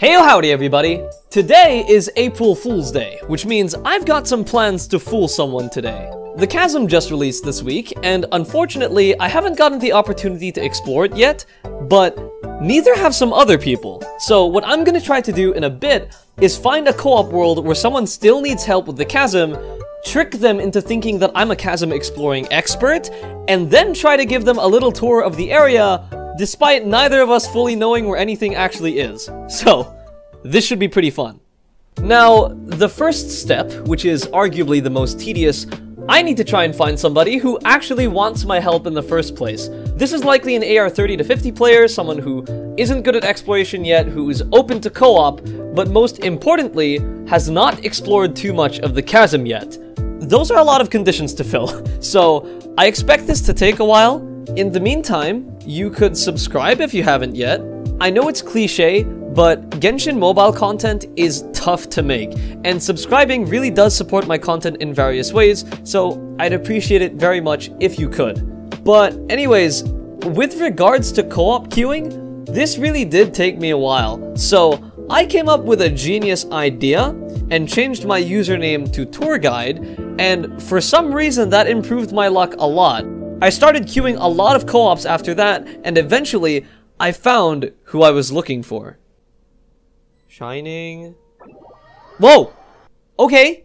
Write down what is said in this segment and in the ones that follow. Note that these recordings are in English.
Hey howdy everybody! Today is April Fool's Day, which means I've got some plans to fool someone today. The Chasm just released this week, and unfortunately I haven't gotten the opportunity to explore it yet, but neither have some other people. So what I'm gonna try to do in a bit is find a co-op world where someone still needs help with the Chasm, trick them into thinking that I'm a Chasm exploring expert, and then try to give them a little tour of the area despite neither of us fully knowing where anything actually is. So, this should be pretty fun. Now, the first step, which is arguably the most tedious, I need to try and find somebody who actually wants my help in the first place. This is likely an AR 30 to 50 player, someone who isn't good at exploration yet, who is open to co-op, but most importantly, has not explored too much of the chasm yet. Those are a lot of conditions to fill, so I expect this to take a while, in the meantime, you could subscribe if you haven't yet. I know it's cliche, but Genshin mobile content is tough to make, and subscribing really does support my content in various ways, so I'd appreciate it very much if you could. But anyways, with regards to co-op queuing, this really did take me a while, so I came up with a genius idea and changed my username to tour guide, and for some reason that improved my luck a lot. I started queuing a lot of co-ops after that, and eventually, I found who I was looking for. Shining... Whoa! Okay!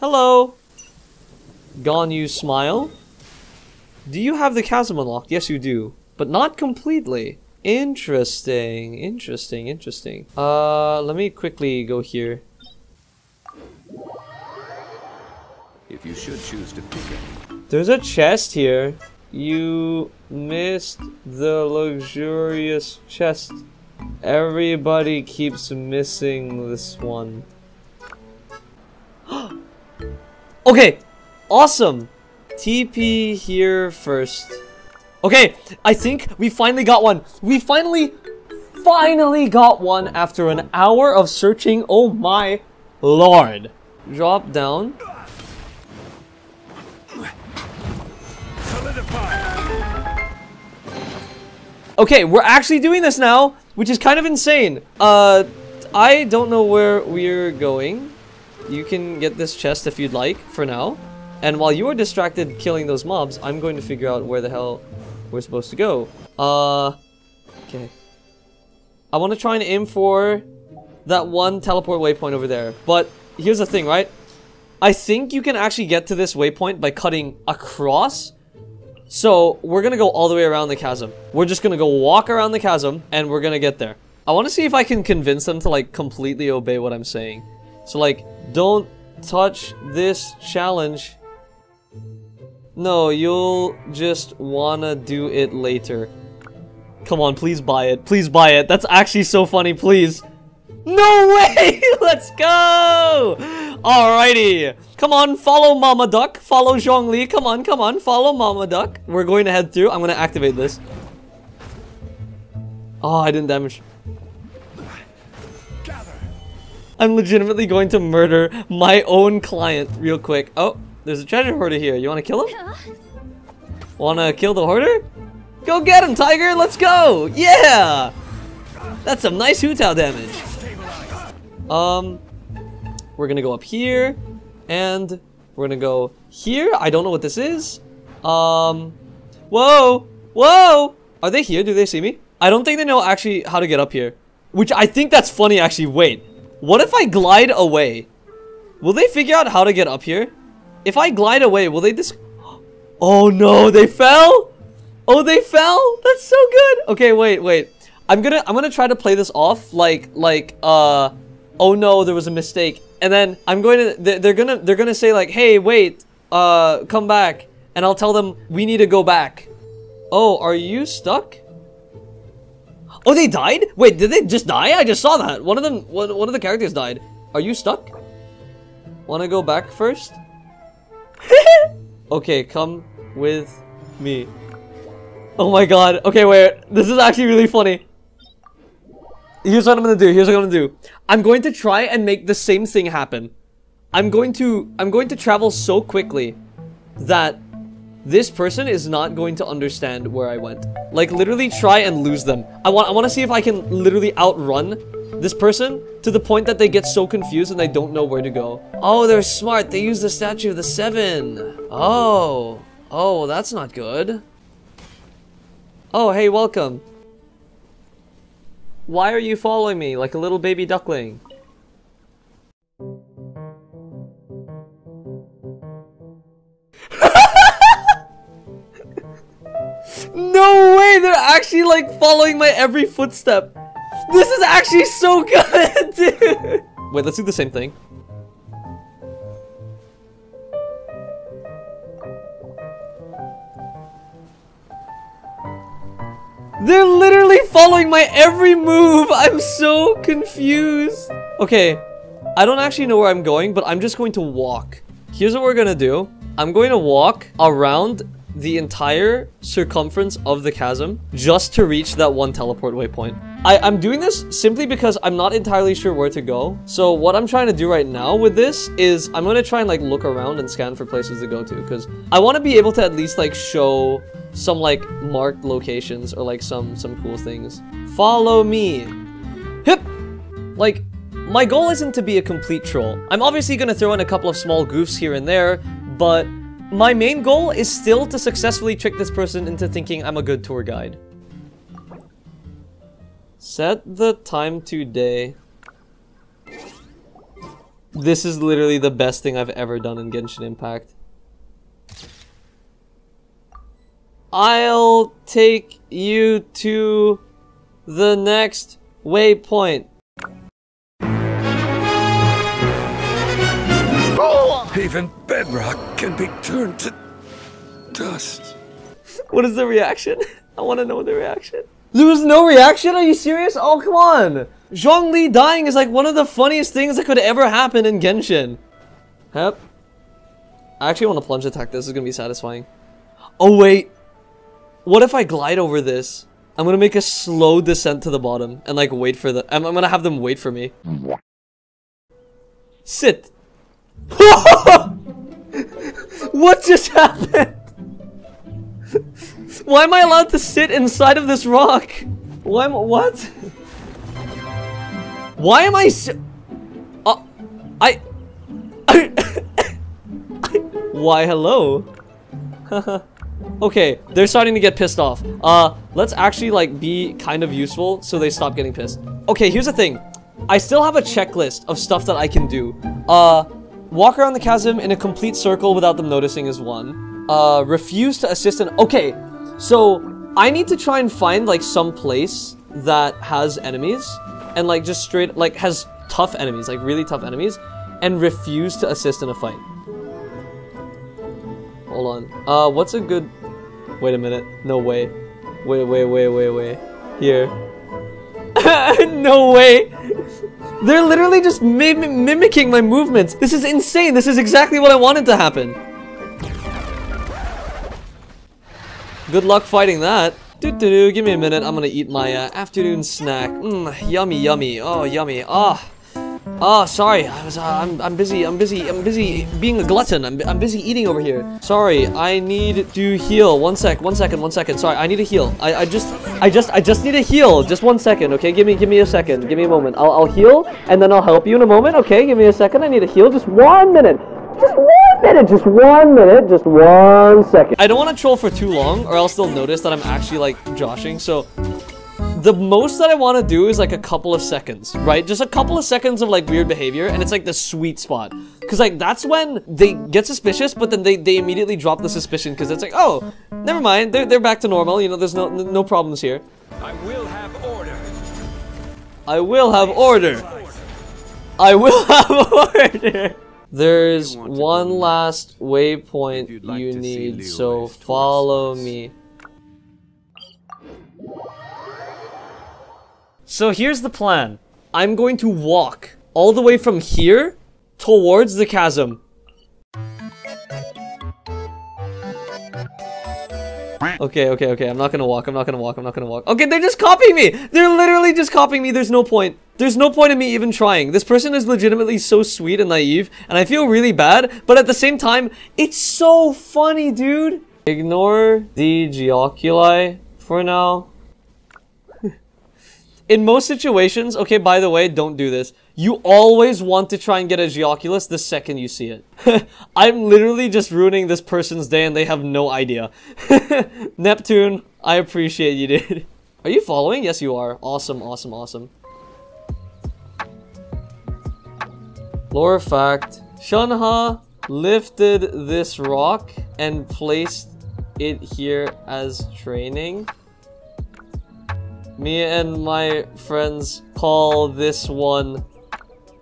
Hello! Gone you smile? Do you have the chasm unlocked? Yes, you do. But not completely. Interesting, interesting, interesting. Uh, let me quickly go here. If you should choose to pick any. There's a chest here. You missed the luxurious chest. Everybody keeps missing this one. okay, awesome. TP here first. Okay, I think we finally got one. We finally, finally got one after an hour of searching. Oh my lord. Drop down. Okay, we're actually doing this now, which is kind of insane. Uh, I don't know where we're going. You can get this chest if you'd like, for now. And while you are distracted killing those mobs, I'm going to figure out where the hell we're supposed to go. Uh, okay. I want to try and aim for that one teleport waypoint over there. But here's the thing, right? I think you can actually get to this waypoint by cutting across so we're gonna go all the way around the chasm. We're just gonna go walk around the chasm and we're gonna get there. I want to see if I can convince them to like completely obey what I'm saying. So like, don't touch this challenge. No, you'll just wanna do it later. Come on, please buy it. Please buy it. That's actually so funny, please. No way! Let's go! Alrighty. Come on, follow Mama Duck. Follow Zhongli. Come on, come on. Follow Mama Duck. We're going to head through. I'm going to activate this. Oh, I didn't damage. I'm legitimately going to murder my own client real quick. Oh, there's a treasure hoarder here. You want to kill him? Want to kill the hoarder? Go get him, Tiger. Let's go. Yeah. That's some nice Hu damage. Um, we're gonna go up here, and we're gonna go here. I don't know what this is. Um, whoa, whoa! Are they here? Do they see me? I don't think they know actually how to get up here. Which I think that's funny actually. Wait, what if I glide away? Will they figure out how to get up here? If I glide away, will they just... Oh no, they fell? Oh, they fell? That's so good. Okay, wait, wait. I'm gonna I'm gonna try to play this off like like uh oh no, there was a mistake. And then I'm going to, they're gonna, they're gonna say like, hey, wait, uh, come back. And I'll tell them, we need to go back. Oh, are you stuck? Oh, they died? Wait, did they just die? I just saw that. One of them, one, one of the characters died. Are you stuck? Wanna go back first? okay, come with me. Oh my god. Okay, wait. This is actually really funny. Here's what I'm gonna do. Here's what I'm gonna do. I'm going to try and make the same thing happen. I'm mm-hmm. going to I'm going to travel so quickly that this person is not going to understand where I went. Like, literally try and lose them. I want, I want to see if I can literally outrun this person to the point that they get so confused and they don't know where to go. Oh, they're smart. They use the Statue of the Seven. Oh. Oh, that's not good. Oh, hey, welcome. Why are you following me like a little baby duckling? no way! They're actually like following my every footstep. This is actually so good, dude. Wait, let's do the same thing. They're literally following my every move. I'm so confused. Okay, I don't actually know where I'm going, but I'm just going to walk. Here's what we're gonna do. I'm going to walk around the entire circumference of the chasm just to reach that one teleport waypoint. I, I'm doing this simply because I'm not entirely sure where to go. So what I'm trying to do right now with this is I'm going to try and like look around and scan for places to go to because I want to be able to at least like show some like marked locations or like some some cool things. Follow me. Hip! Like, my goal isn't to be a complete troll. I'm obviously going to throw in a couple of small goofs here and there, but my main goal is still to successfully trick this person into thinking I'm a good tour guide. Set the time today. This is literally the best thing I've ever done in Genshin Impact. I'll take you to the next waypoint. Oh, even bedrock can be turned to dust. What is the reaction? I want to know the reaction. There was no reaction? Are you serious? Oh, come on. Zhongli dying is like one of the funniest things that could ever happen in Genshin. Yep. I actually want to plunge attack. This is going to be satisfying. Oh, wait. What if I glide over this? I'm to make a slow descent to the bottom and like wait for the- I'm, I'm to have them wait for me. Sit. what just happened? Why am I allowed to sit inside of this rock? Why am what? Why am I si uh, I Why hello? okay, they're starting to get pissed off. Uh, let's actually like be kind of useful so they stop getting pissed. Okay, here's the thing. I still have a checklist of stuff that I can do. Uh, walk around the chasm in a complete circle without them noticing is one. Uh, refuse to assist an- Okay, so I need to try and find like some place that has enemies and like just straight- like has tough enemies, like really tough enemies and refuse to assist in a fight. Hold on. Uh, what's a good... Wait a minute. No way. Wait, wait, wait, wait, wait. Here. no way! They're literally just mim mimicking my movements. This is insane. This is exactly what I wanted to happen. Good luck fighting that. Doo -doo -doo. Give me a minute. I'm gonna eat my uh, afternoon snack. Mmm, yummy, yummy. Oh, yummy. Ah. Oh, sorry. I was, uh, I'm, I'm busy. I'm busy. I'm busy being a glutton. I'm, I'm busy eating over here. Sorry. I need to heal. One sec. One second. One second. Sorry. I need to heal. I, I just, I just, I just need to heal. Just one second. Okay. Give me, give me a second. Give me a moment. I'll, I'll heal and then I'll help you in a moment. Okay. Give me a second. I need to heal. Just one minute. Just one minute. Just one minute. Just one second. I don't want to troll for too long or else they'll notice that I'm actually like joshing. So the most that I want to do is like a couple of seconds, right? Just a couple of seconds of like weird behavior and it's like the sweet spot. Cause like that's when they get suspicious, but then they, they immediately drop the suspicion because it's like, oh, never mind, they're, they're back to normal, you know, there's no, no problems here. I will have order. I will have order. I will have order. There's You want to one last waypoint you'd like you need, so follow response. me. So here's the plan. I'm going to walk all the way from here towards the chasm. Okay, okay, okay. I'm not gonna walk. I'm not gonna walk. I'm not gonna walk. Okay, they're just copying me. They're literally just copying me. There's no point. There's no point in me even trying. This person is legitimately so sweet and naive, and I feel really bad, but at the same time, it's so funny, dude. Ignore the Geoculi for now. In most situations, okay, by the way, don't do this. You always want to try and get a Geoculus the second you see it. I'm literally just ruining this person's day and they have no idea. Neptune, I appreciate you, dude. Are you following? Yes, you are. Awesome, awesome, awesome. Lore fact. Shenhe lifted this rock and placed it here as training. Me and my friends call this one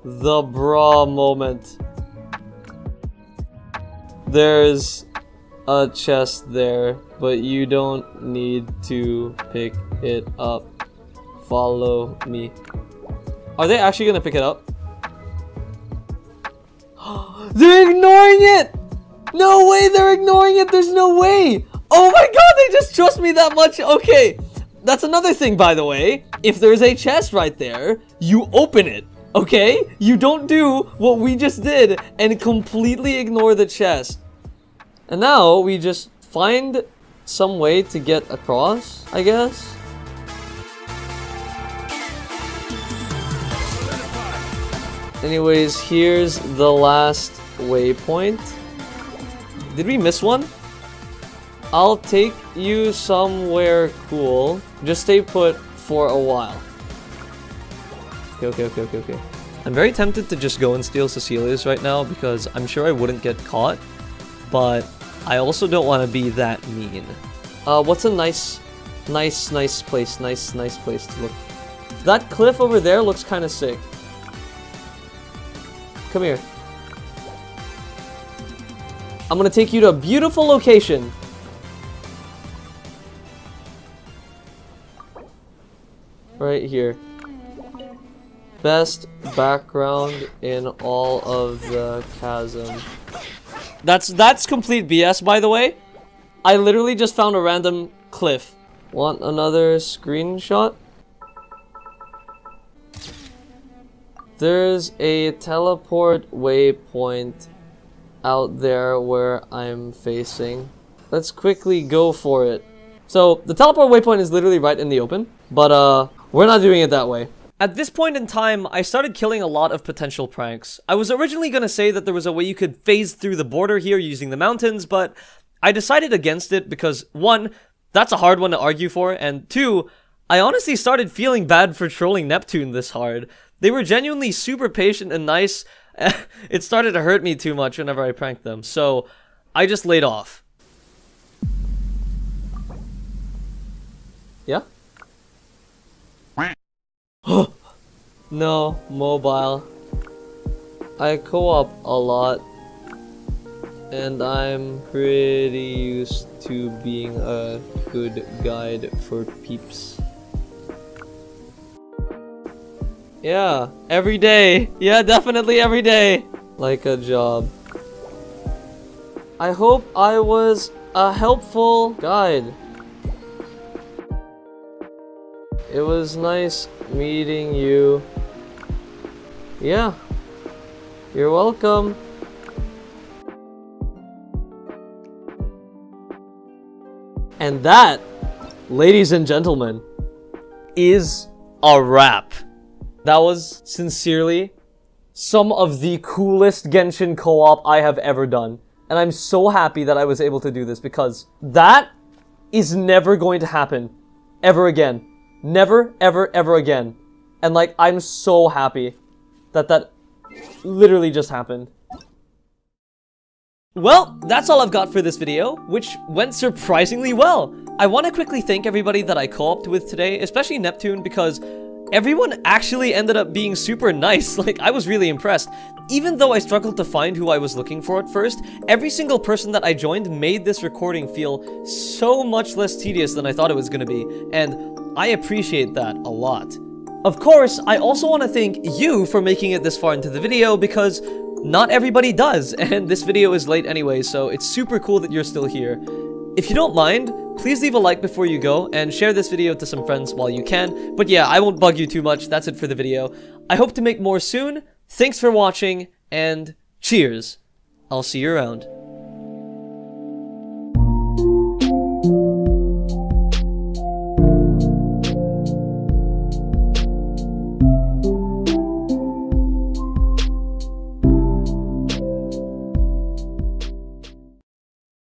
the bra moment. There's a chest there, but you don't need to pick it up. Follow me. Are they actually gonna pick it up? they're ignoring it! No way, they're ignoring it, there's no way! Oh my god, they just trust me that much! Okay, that's another thing, by the way. If there's a chest right there, you open it, okay? You don't do what we just did and completely ignore the chest. And now we just find some way to get across, I guess? Anyways, here's the last waypoint. Did we miss one? I'll take you somewhere cool. Just stay put for a while. Okay, okay, okay, okay, okay. I'm very tempted to just go and steal Cecilia's right now because I'm sure I wouldn't get caught, but I also don't want to be that mean. Uh, what's a nice, nice, nice place, nice, nice place to look? That cliff over there looks kind of sick. Come here. I'm gonna take you to a beautiful location. Right here. Best background in all of the chasm. That's that's complete BS by the way. I literally just found a random cliff. Want another screenshot? There's a teleport waypoint out there where I'm facing. Let's quickly go for it. So, the teleport waypoint is literally right in the open, but uh, we're not doing it that way. At this point in time, I started killing a lot of potential pranks. I was originally going to say that there was a way you could phase through the border here using the mountains, but I decided against it because, one, that's a hard one to argue for, and two, I honestly started feeling bad for trolling Neptune this hard. They were genuinely super patient and nice. it started to hurt me too much whenever I pranked them, so I just laid off. Yeah? no, mobile. I co-op a lot. And I'm pretty used to being a good guide for peeps. Yeah, every day. Yeah, definitely every day. Like a job. I hope I was a helpful guide. It was nice meeting you. Yeah. You're welcome. And that, ladies and gentlemen, is a wrap. That was sincerely some of the coolest Genshin co-op I have ever done. And I'm so happy that I was able to do this because that is never going to happen ever again. Never, ever, ever again. And like, I'm so happy that that literally just happened. Well, that's all I've got for this video, which went surprisingly well. I want to quickly thank everybody that I co-opted with today, especially Neptune, because everyone actually ended up being super nice. Like, I was really impressed. Even though I struggled to find who I was looking for at first, every single person that I joined made this recording feel so much less tedious than I thought it was going to be, and I appreciate that a lot. Of course, I also want to thank you for making it this far into the video because not everybody does, and this video is late anyway, so it's super cool that you're still here. If you don't mind, please leave a like before you go, and share this video to some friends while you can. But yeah, I won't bug you too much, that's it for the video. I hope to make more soon, thanks for watching, and cheers! I'll see you around.